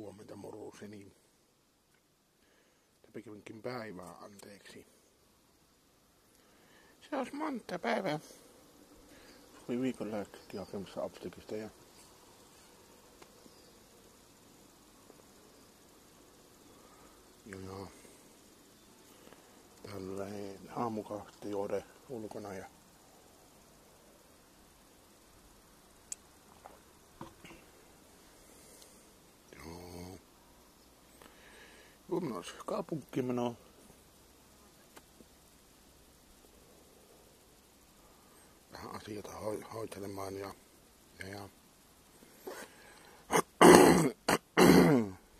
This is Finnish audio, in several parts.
huomenta moruseni. Tai pikemminkin päivää, anteeksi. Se olisi monta päivää. Oli viikon lääkkeet hakemassa apteekista ja Joo, joo. Tälleen aamukahti juode ulkona ja Kunnos kaupunkiin meno. Vähän asioita hoi- hoitelemaan ja, ja, ja.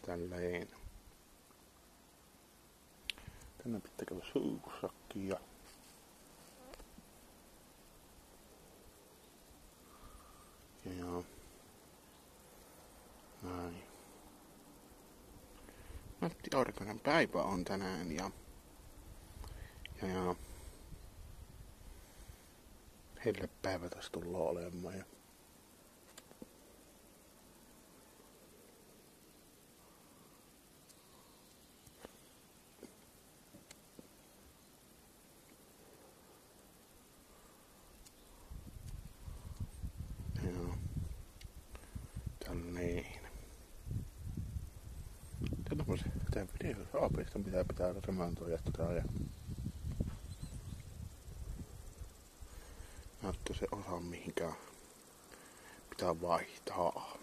Tälleen. Tänne pitää käydä suukussakin ja ja, ja. Näin. Matti aurinkoinen päivä on tänään ja ja, ja hellepäivä tässä tullaan olemaan ja Joo. Tälleen. Tätä on se, tää video aapeista pitää pitää remontoa jättää ja näyttää se osa mihinkään pitää vaihtaa.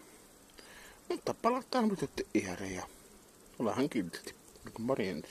Mutta palataan nyt sitten ihan ja ollaan kiltti, niin kuin.